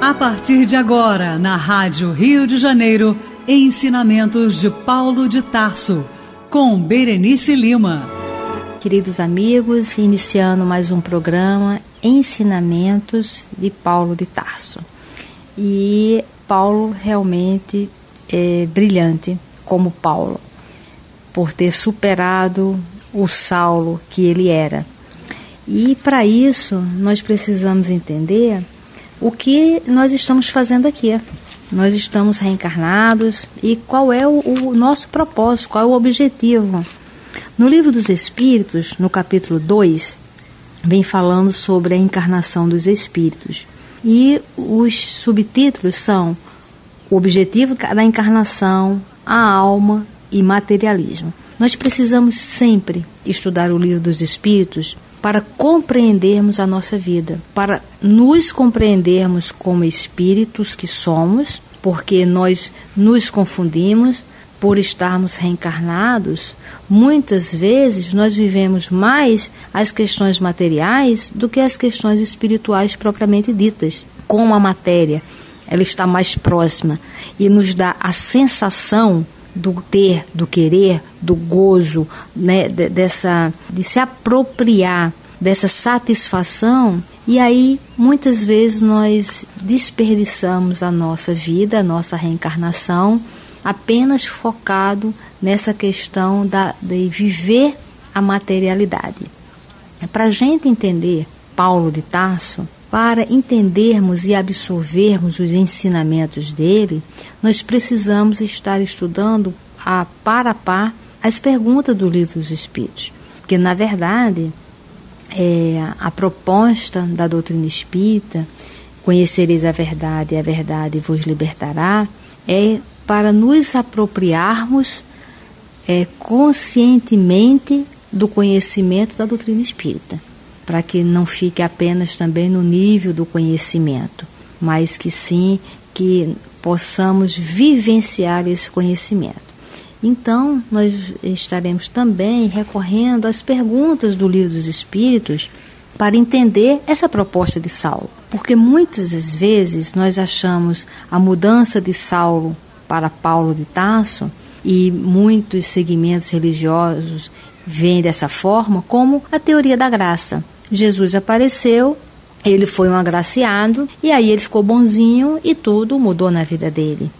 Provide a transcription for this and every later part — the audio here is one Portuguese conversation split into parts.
A partir de agora, na Rádio Rio de Janeiro, ensinamentos de Paulo de Tarso, com Berenice Lima. Queridos amigos, iniciando mais um programa Ensinamentos de Paulo de Tarso. E Paulo realmente é brilhante, como Paulo, por ter superado o Saulo que ele era. E para isso, nós precisamos entender o que nós estamos fazendo aqui. Nós estamos reencarnados e qual é o, o nosso propósito, qual é o objetivo. No livro dos Espíritos, no capítulo 2, vem falando sobre a encarnação dos espíritos. E os subtítulos são o objetivo da encarnação, a alma e materialismo. Nós precisamos sempre estudar o livro dos Espíritos para compreendermos a nossa vida, para nos compreendermos como espíritos que somos, porque nós nos confundimos por estarmos reencarnados. Muitas vezes nós vivemos mais as questões materiais do que as questões espirituais propriamente ditas, como a matéria. Ela está mais próxima e nos dá a sensação do ter, do querer, do gozo, né, dessa de se apropriar dessa satisfação e aí muitas vezes nós desperdiçamos a nossa vida, a nossa reencarnação apenas focado nessa questão da, de viver a materialidade. Para a gente entender Paulo de Tarso, para entendermos e absorvermos os ensinamentos dele, nós precisamos estar estudando a par a par as perguntas do livro dos Espíritos. Porque, na verdade, é, a proposta da doutrina espírita, conhecereis a verdade e a verdade vos libertará, é para nos apropriarmos é, conscientemente do conhecimento da doutrina espírita para que não fique apenas também no nível do conhecimento, mas que sim que possamos vivenciar esse conhecimento. Então, nós estaremos também recorrendo às perguntas do Livro dos Espíritos para entender essa proposta de Saulo, porque muitas vezes nós achamos a mudança de Saulo para Paulo de Tarso e muitos segmentos religiosos veem dessa forma como a teoria da graça. Jesus apareceu, ele foi um agraciado e aí ele ficou bonzinho e tudo mudou na vida dele.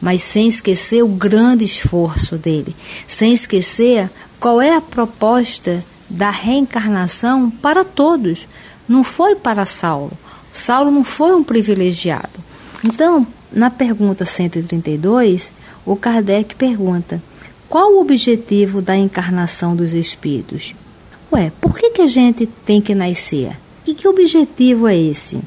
Mas sem esquecer o grande esforço dele, sem esquecer qual é a proposta da reencarnação para todos. Não foi para Saulo. Saulo não foi um privilegiado. Então, na pergunta 132, o Kardec pergunta: qual o objetivo da encarnação dos espíritos? Ué, por que, que a gente tem que nascer? E que objetivo é esse?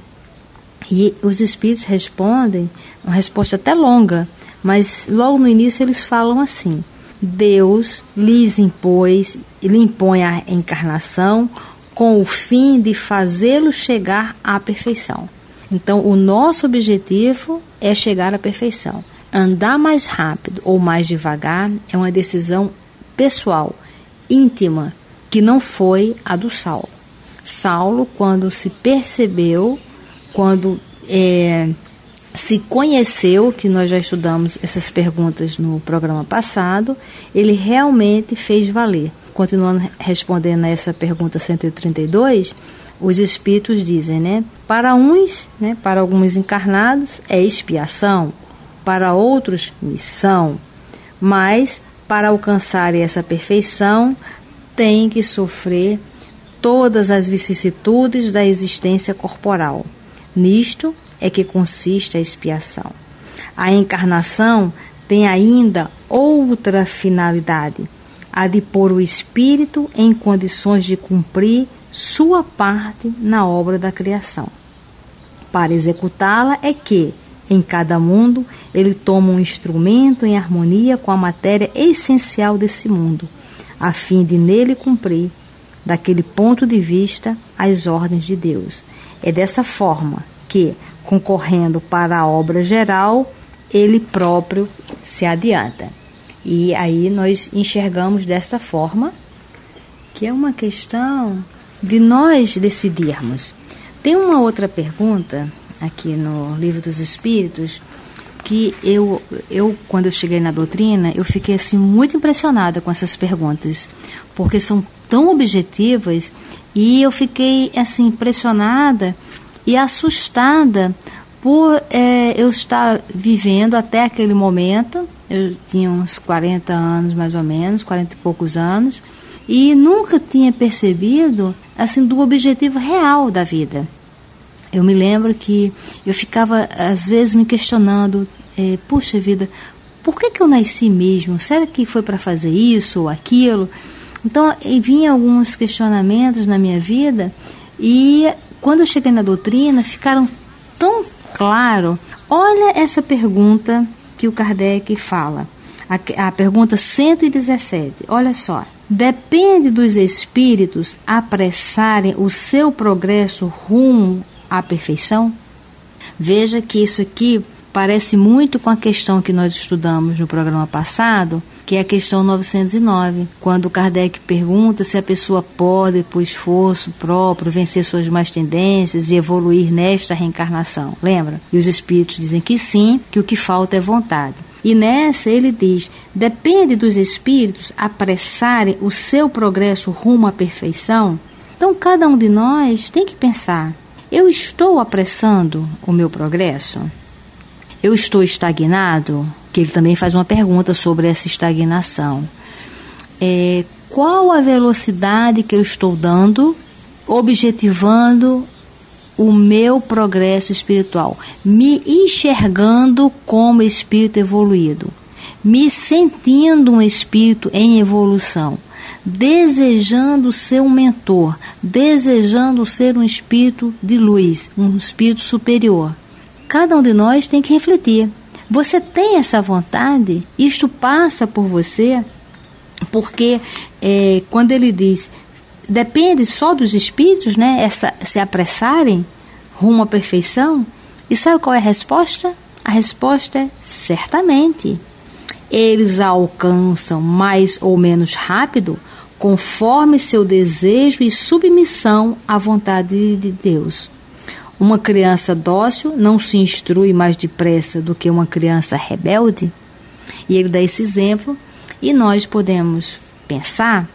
E os espíritos respondem, uma resposta até longa, mas logo no início eles falam assim: Deus lhes impôs, lhe impõe a encarnação com o fim de fazê-lo chegar à perfeição. Então, o nosso objetivo é chegar à perfeição. Andar mais rápido ou mais devagar é uma decisão pessoal, íntima, que não foi a do Saulo. Saulo, quando se percebeu, quando é, se conheceu, que nós já estudamos essas perguntas no programa passado, ele realmente fez valer. Continuando respondendo a essa pergunta 132, os espíritos dizem, né? Para uns, né, para alguns encarnados, é expiação, para outros, missão. Mas, para alcançar essa perfeição, tem que sofrer todas as vicissitudes da existência corporal. Nisto é que consiste a expiação. A encarnação tem ainda outra finalidade, a de pôr o espírito em condições de cumprir sua parte na obra da criação. Para executá-la é que, em cada mundo, ele toma um instrumento em harmonia com a matéria essencial desse mundo a fim de nele cumprir, daquele ponto de vista, as ordens de Deus. É dessa forma que, concorrendo para a obra geral, ele próprio se adianta. E aí nós enxergamos dessa forma que é uma questão de nós decidirmos. Tem uma outra pergunta aqui no Livro dos Espíritos que eu, eu quando eu cheguei na doutrina, eu fiquei assim muito impressionada com essas perguntas, porque são tão objetivas e eu fiquei assim impressionada e assustada por é, eu estar vivendo até aquele momento, eu tinha uns 40 anos mais ou menos, 40 e poucos anos, e nunca tinha percebido assim do objetivo real da vida. Eu me lembro que eu ficava às vezes me questionando, é, puxa vida, por que, que eu nasci mesmo? Será que foi para fazer isso ou aquilo? Então, vinha alguns questionamentos na minha vida e quando eu cheguei na doutrina, ficaram tão claro. Olha essa pergunta que o Kardec fala. A, a pergunta 117. Olha só. Depende dos espíritos apressarem o seu progresso rumo à perfeição? Veja que isso aqui parece muito com a questão que nós estudamos no programa passado, que é a questão 909, quando Kardec pergunta se a pessoa pode, por esforço próprio, vencer suas más tendências e evoluir nesta reencarnação. Lembra? E os espíritos dizem que sim, que o que falta é vontade. E nessa ele diz: depende dos espíritos apressarem o seu progresso rumo à perfeição. Então cada um de nós tem que pensar: eu estou apressando o meu progresso? Eu estou estagnado? Que ele também faz uma pergunta sobre essa estagnação. É, qual a velocidade que eu estou dando, objetivando o meu progresso espiritual, me enxergando como espírito evoluído, me sentindo um espírito em evolução, desejando ser um mentor, desejando ser um espírito de luz, um espírito superior. Cada um de nós tem que refletir. Você tem essa vontade? Isto passa por você? Porque é, quando ele diz depende só dos espíritos, né? Essa, se apressarem rumo à perfeição. E sabe qual é a resposta? A resposta é certamente. Eles a alcançam mais ou menos rápido, conforme seu desejo e submissão à vontade de Deus. Uma criança dócil não se instrui mais depressa do que uma criança rebelde? E ele dá esse exemplo, e nós podemos pensar,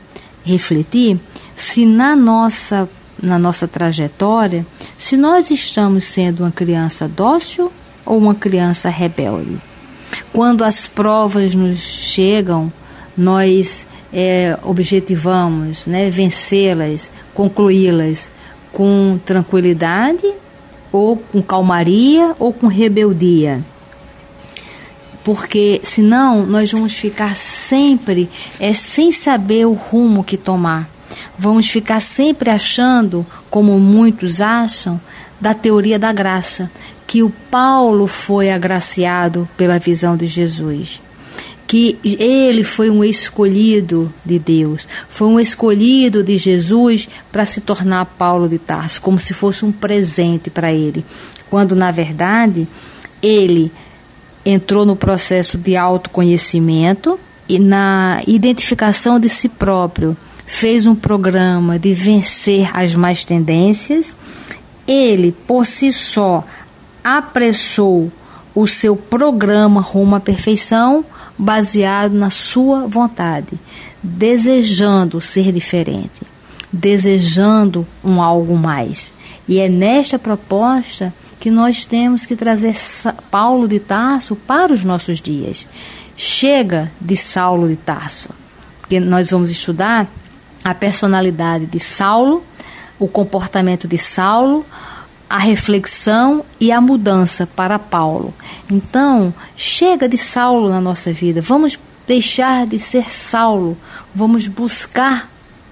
refletir se na nossa, na nossa trajetória, se nós estamos sendo uma criança dócil ou uma criança rebelde. Quando as provas nos chegam, nós é, objetivamos né, vencê-las, concluí-las com tranquilidade ou com calmaria ou com rebeldia porque senão nós vamos ficar sempre é, sem saber o rumo que tomar. Vamos ficar sempre achando, como muitos acham, da teoria da graça, que o Paulo foi agraciado pela visão de Jesus. Que ele foi um escolhido de Deus, foi um escolhido de Jesus para se tornar Paulo de Tarso, como se fosse um presente para ele, quando na verdade ele entrou no processo de autoconhecimento e na identificação de si próprio fez um programa de vencer as más tendências, ele, por si só, apressou o seu programa rumo à perfeição baseado na sua vontade, desejando ser diferente, desejando um algo mais. E é nesta proposta que nós temos que trazer Paulo de Tarso para os nossos dias. Chega de Saulo de Tarso, porque nós vamos estudar a personalidade de Saulo, o comportamento de Saulo, a reflexão e a mudança para Paulo. Então, chega de Saulo na nossa vida. Vamos deixar de ser Saulo. Vamos buscar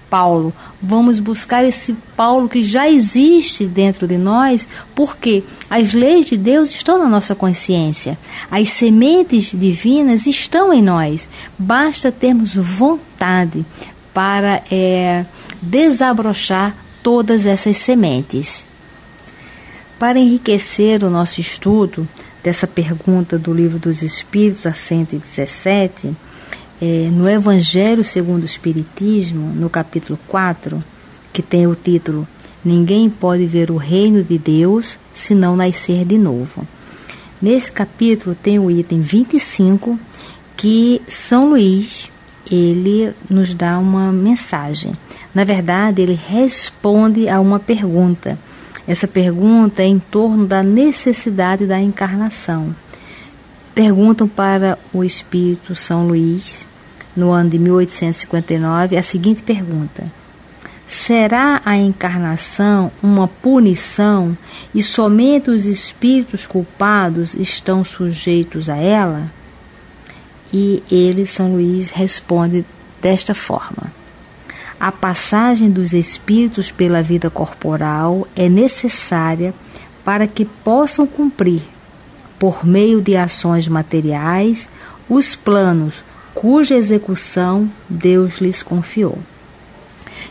Paulo. Vamos buscar esse Paulo que já existe dentro de nós, porque as leis de Deus estão na nossa consciência. As sementes divinas estão em nós. Basta termos vontade para é, desabrochar todas essas sementes. Para enriquecer o nosso estudo dessa pergunta do Livro dos Espíritos, a 117, é, no Evangelho segundo o Espiritismo, no capítulo 4, que tem o título Ninguém pode ver o reino de Deus se não nascer de novo. Nesse capítulo tem o item 25 que São Luís ele nos dá uma mensagem. Na verdade, ele responde a uma pergunta. Essa pergunta é em torno da necessidade da encarnação. Perguntam para o Espírito São Luís, no ano de 1859, a seguinte pergunta: Será a encarnação uma punição e somente os espíritos culpados estão sujeitos a ela? E ele, São Luís, responde desta forma: A passagem dos espíritos pela vida corporal é necessária para que possam cumprir, por meio de ações materiais, os planos cuja execução Deus lhes confiou.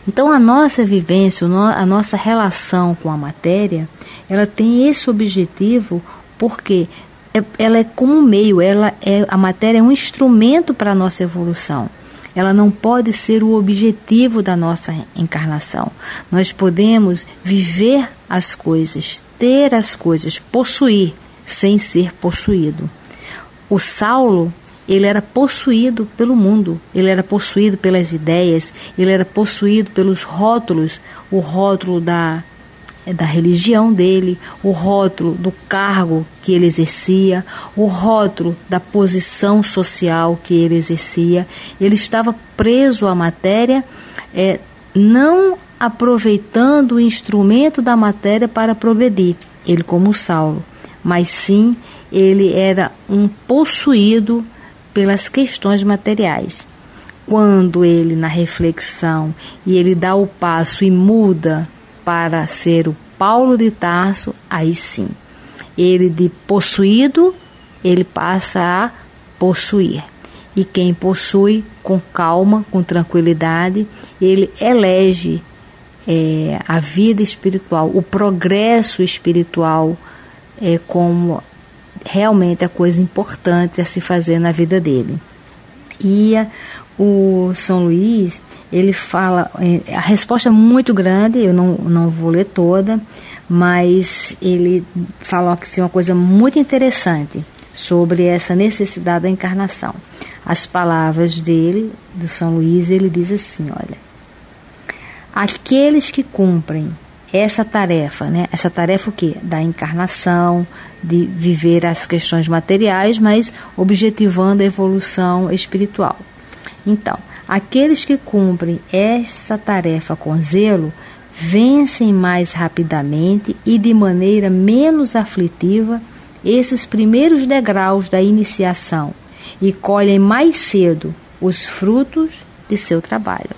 Então a nossa vivência, a nossa relação com a matéria, ela tem esse objetivo porque é, ela é como um meio, ela é a matéria é um instrumento para a nossa evolução. Ela não pode ser o objetivo da nossa encarnação. Nós podemos viver as coisas, ter as coisas, possuir sem ser possuído. O Saulo, ele era possuído pelo mundo, ele era possuído pelas ideias, ele era possuído pelos rótulos, o rótulo da, da religião dele, o rótulo do cargo que ele exercia, o rótulo da posição social que ele exercia. Ele estava preso à matéria, é, não aproveitando o instrumento da matéria para progredir, ele como Saulo, mas sim ele era um possuído pelas questões materiais. Quando ele, na reflexão, e ele dá o passo e muda para ser o Paulo de Tarso, aí sim, ele de possuído, ele passa a possuir. E quem possui, com calma, com tranquilidade, ele elege é, a vida espiritual, o progresso espiritual é, como realmente a coisa importante a se fazer na vida dele. E o São Luís, ele fala, é, a resposta é muito grande, eu não, não vou ler toda, mas ele fala assim, uma coisa muito interessante sobre essa necessidade da encarnação. As palavras dele, do São Luís, ele diz assim, olha, aqueles que cumprem essa tarefa, né? Essa tarefa o quê? Da encarnação, de viver as questões materiais, mas objetivando a evolução espiritual. Então, aqueles que cumprem essa tarefa com zelo vencem mais rapidamente e de maneira menos aflitiva esses primeiros degraus da iniciação e colhem mais cedo os frutos de seu trabalho.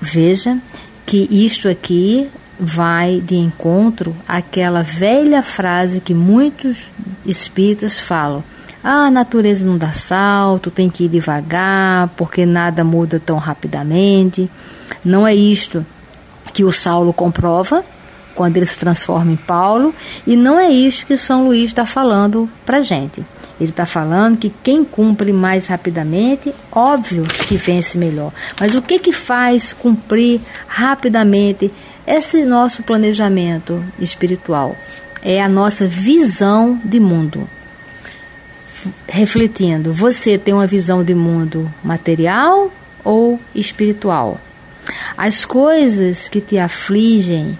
Veja que isto aqui vai de encontro àquela velha frase que muitos espíritas falam: ah, a natureza não dá salto, tem que ir devagar, porque nada muda tão rapidamente. Não é isto que o Saulo comprova quando ele se transforma em Paulo, e não é isto que São Luís está falando para gente. Ele está falando que quem cumpre mais rapidamente, óbvio que vence melhor. Mas o que que faz cumprir rapidamente esse nosso planejamento espiritual é a nossa visão de mundo. Refletindo, você tem uma visão de mundo material ou espiritual? As coisas que te afligem,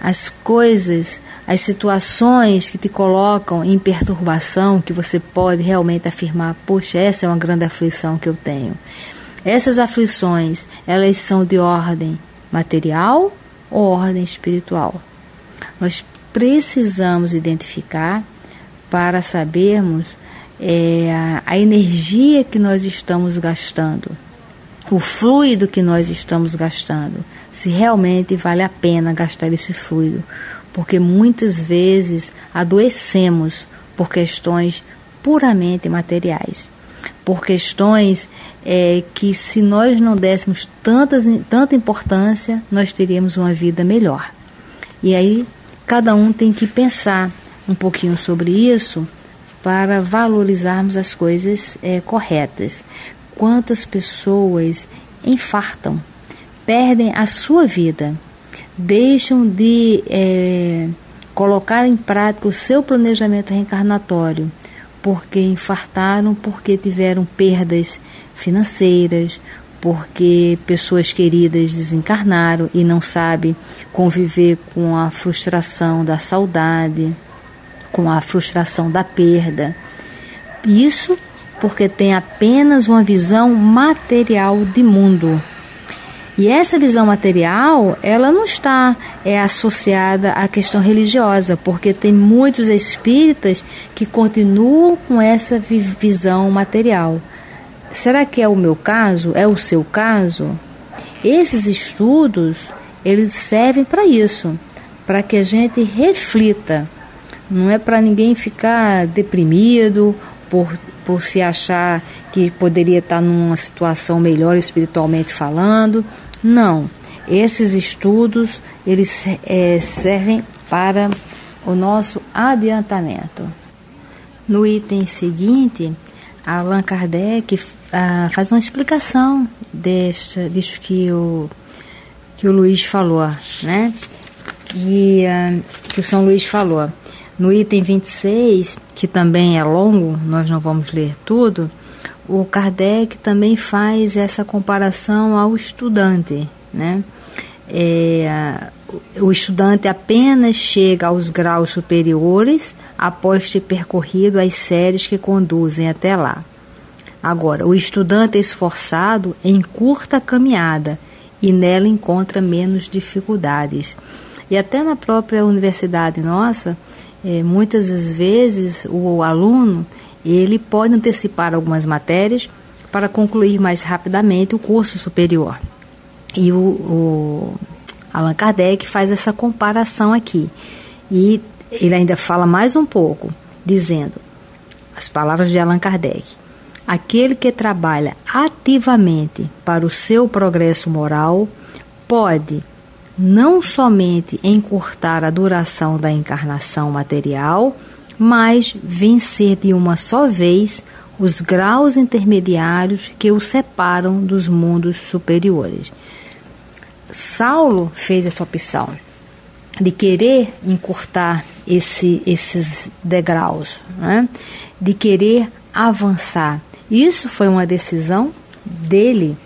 as coisas, as situações que te colocam em perturbação, que você pode realmente afirmar, poxa, essa é uma grande aflição que eu tenho. Essas aflições, elas são de ordem material ou ordem espiritual. Nós precisamos identificar para sabermos é, a energia que nós estamos gastando, o fluido que nós estamos gastando, se realmente vale a pena gastar esse fluido, porque muitas vezes adoecemos por questões puramente materiais por questões é, que, se nós não dessemos tantas, tanta importância, nós teríamos uma vida melhor. E aí, cada um tem que pensar um pouquinho sobre isso para valorizarmos as coisas é, corretas. Quantas pessoas infartam, perdem a sua vida deixam de é, colocar em prática o seu planejamento reencarnatório, porque infartaram, porque tiveram perdas financeiras, porque pessoas queridas desencarnaram e não sabem conviver com a frustração da saudade, com a frustração da perda. Isso porque tem apenas uma visão material de mundo. E essa visão material, ela não está é, associada à questão religiosa, porque tem muitos espíritas que continuam com essa visão material. Será que é o meu caso? É o seu caso? Esses estudos, eles servem para isso, para que a gente reflita. Não é para ninguém ficar deprimido por, por se achar que poderia estar numa situação melhor espiritualmente falando. Não. Esses estudos, eles é, servem para o nosso adiantamento. No item seguinte, Allan Kardec ah, faz uma explicação deste, disso que o, que o Luiz falou, né? Que, ah, que o São Luís falou. No item 26, que também é longo, nós não vamos ler tudo, o Kardec também faz essa comparação ao estudante, né? É, o estudante apenas chega aos graus superiores após ter percorrido as séries que conduzem até lá. Agora, o estudante esforçado encurta a caminhada e nela encontra menos dificuldades. E até na própria universidade nossa, é, muitas vezes o aluno ele pode antecipar algumas matérias para concluir mais rapidamente o curso superior. E o, o Allan Kardec faz essa comparação aqui. E ele ainda fala mais um pouco, dizendo as palavras de Allan Kardec. Aquele que trabalha ativamente para o seu progresso moral pode não somente encurtar a duração da encarnação material, mas vencer de uma só vez os graus intermediários que o separam dos mundos superiores. Saulo fez essa opção de querer encurtar esse, esses degraus, né? de querer avançar. Isso foi uma decisão dele.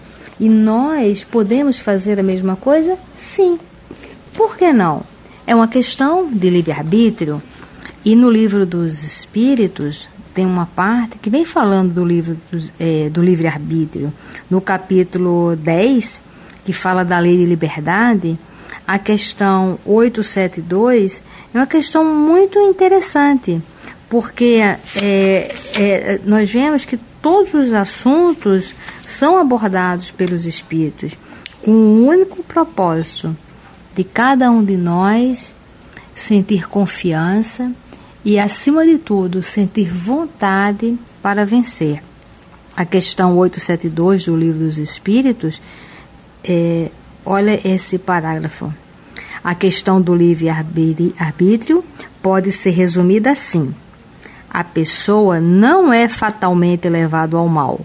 E nós podemos fazer a mesma coisa? Sim. Por que não? É uma questão de livre-arbítrio. E no livro dos Espíritos tem uma parte que vem falando do livro dos, é, do livre-arbítrio. No capítulo 10, que fala da lei de liberdade, a questão 872 é uma questão muito interessante, porque é, é, nós vemos que todos os assuntos são abordados pelos espíritos com o um único propósito de cada um de nós sentir confiança e, acima de tudo, sentir vontade para vencer. A questão 872 do Livro dos Espíritos, é, olha esse parágrafo. A questão do livre-arbítrio pode ser resumida assim: a pessoa não é fatalmente levado ao mal.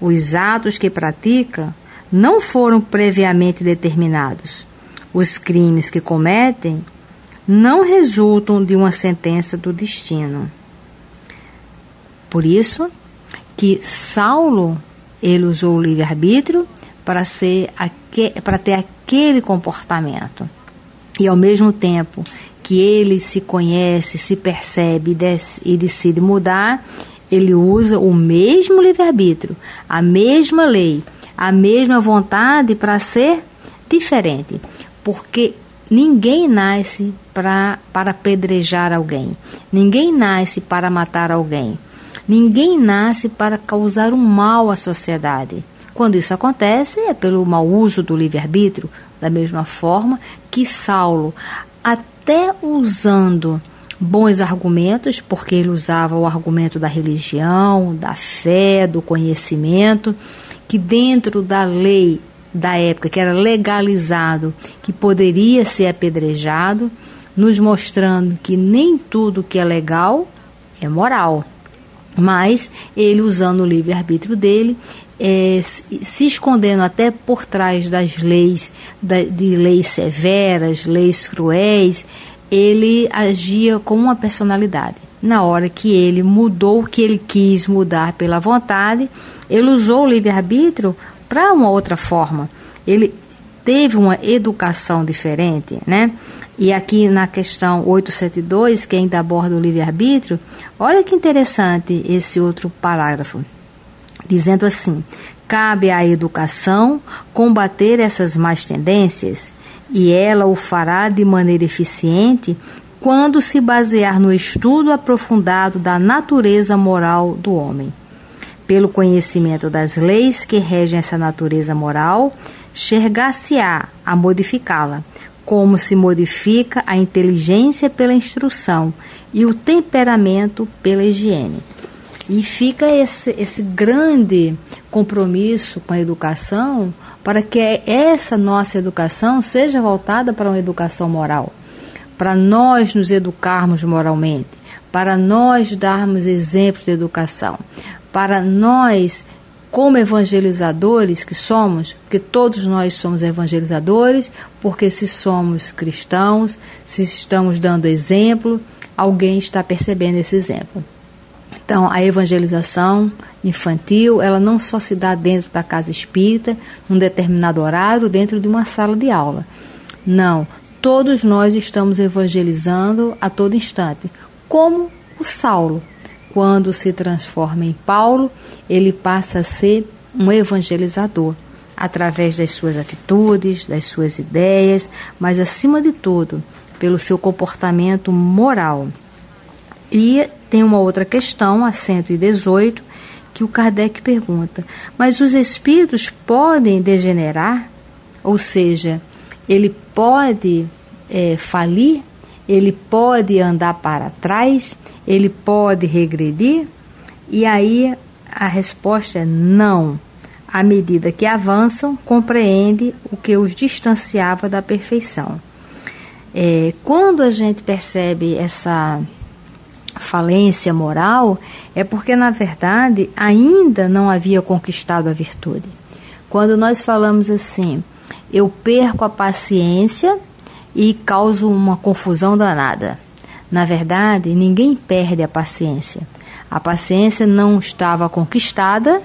Os atos que pratica não foram previamente determinados. Os crimes que cometem não resultam de uma sentença do destino. Por isso que Saulo ele usou o livre-arbítrio para ser para ter aquele comportamento. E ao mesmo tempo que ele se conhece, se percebe e decide mudar, ele usa o mesmo livre-arbítrio, a mesma lei, a mesma vontade para ser diferente. Porque ninguém nasce pra, para apedrejar alguém, ninguém nasce para matar alguém, ninguém nasce para causar um mal à sociedade. Quando isso acontece, é pelo mau uso do livre-arbítrio, da mesma forma que Saulo, até usando bons argumentos, porque ele usava o argumento da religião, da fé, do conhecimento, que dentro da lei da época, que era legalizado, que poderia ser apedrejado, nos mostrando que nem tudo que é legal é moral. Mas ele, usando o livre-arbítrio dele, é, se escondendo até por trás das leis, da, de leis severas, leis cruéis, ele agia com uma personalidade. Na hora que ele mudou o que ele quis mudar pela vontade, ele usou o livre-arbítrio para uma outra forma. Ele teve uma educação diferente, né? E aqui na questão 872, que ainda aborda o livre-arbítrio, olha que interessante esse outro parágrafo, dizendo assim: cabe à educação combater essas más tendências, e ela o fará de maneira eficiente quando se basear no estudo aprofundado da natureza moral do homem. Pelo conhecimento das leis que regem essa natureza moral, chegar-se-á a modificá-la, como se modifica a inteligência pela instrução e o temperamento pela higiene. E fica esse, esse grande compromisso com a educação para que essa nossa educação seja voltada para uma educação moral, para nós nos educarmos moralmente, para nós darmos exemplos de educação, para nós como evangelizadores que somos, porque todos nós somos evangelizadores, porque se somos cristãos, se estamos dando exemplo, alguém está percebendo esse exemplo. Então, a evangelização infantil, ela não só se dá dentro da casa espírita, num determinado horário, dentro de uma sala de aula. Não, todos nós estamos evangelizando a todo instante, como o Saulo quando se transforma em Paulo, ele passa a ser um evangelizador através das suas atitudes, das suas ideias, mas acima de tudo, pelo seu comportamento moral. E tem uma outra questão, a 118, que o Kardec pergunta: mas os espíritos podem degenerar? Ou seja, ele pode é, falir? Ele pode andar para trás? ele pode regredir? E aí a resposta é não. À medida que avançam, compreende o que os distanciava da perfeição. É, quando a gente percebe essa falência moral, é porque, na verdade, ainda não havia conquistado a virtude. Quando nós falamos assim, eu perco a paciência e causo uma confusão danada. Na verdade, ninguém perde a paciência. A paciência não estava conquistada,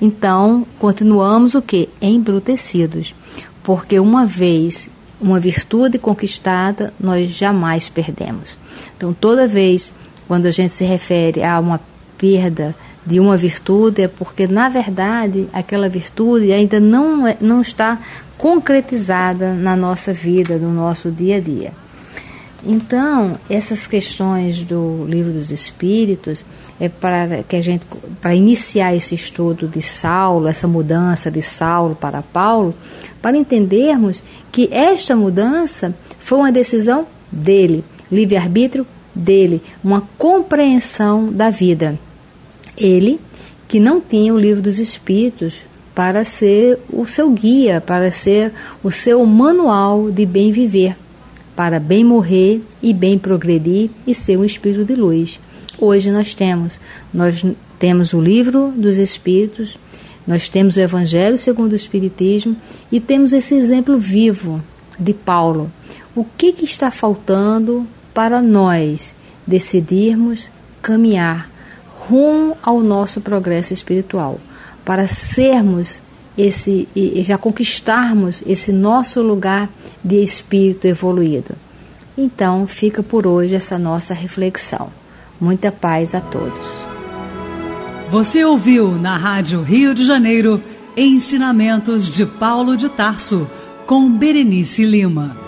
então continuamos o que? Embrutecidos. Porque uma vez uma virtude conquistada, nós jamais perdemos. Então, toda vez quando a gente se refere a uma perda de uma virtude, é porque, na verdade, aquela virtude ainda não, é, não está concretizada na nossa vida, no nosso dia a dia. Então, essas questões do livro dos Espíritos é para que a gente para iniciar esse estudo de Saulo, essa mudança de Saulo para Paulo, para entendermos que esta mudança foi uma decisão dele, livre-arbítrio dele, uma compreensão da vida. Ele que não tinha o livro dos Espíritos para ser o seu guia, para ser o seu manual de bem viver para bem morrer e bem progredir e ser um espírito de luz. Hoje nós temos, nós temos o livro dos espíritos, nós temos o evangelho segundo o espiritismo e temos esse exemplo vivo de Paulo. O que, que está faltando para nós decidirmos caminhar rumo ao nosso progresso espiritual, para sermos esse e já conquistarmos esse nosso lugar de espírito evoluído. Então, fica por hoje essa nossa reflexão. Muita paz a todos. Você ouviu na Rádio Rio de Janeiro Ensinamentos de Paulo de Tarso com Berenice Lima.